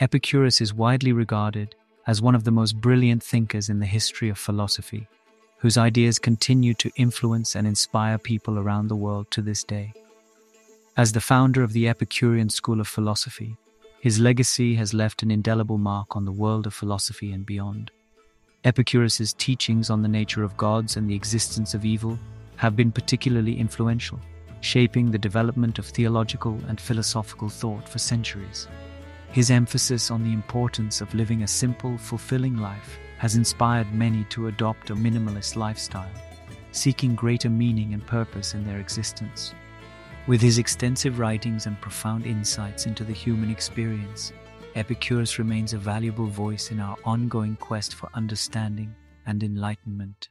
Epicurus is widely regarded as one of the most brilliant thinkers in the history of philosophy, whose ideas continue to influence and inspire people around the world to this day. As the founder of the Epicurean school of philosophy, his legacy has left an indelible mark on the world of philosophy and beyond. Epicurus's teachings on the nature of gods and the existence of evil have been particularly influential, shaping the development of theological and philosophical thought for centuries. His emphasis on the importance of living a simple, fulfilling life has inspired many to adopt a minimalist lifestyle, seeking greater meaning and purpose in their existence. With his extensive writings and profound insights into the human experience, Epicurus remains a valuable voice in our ongoing quest for understanding and enlightenment.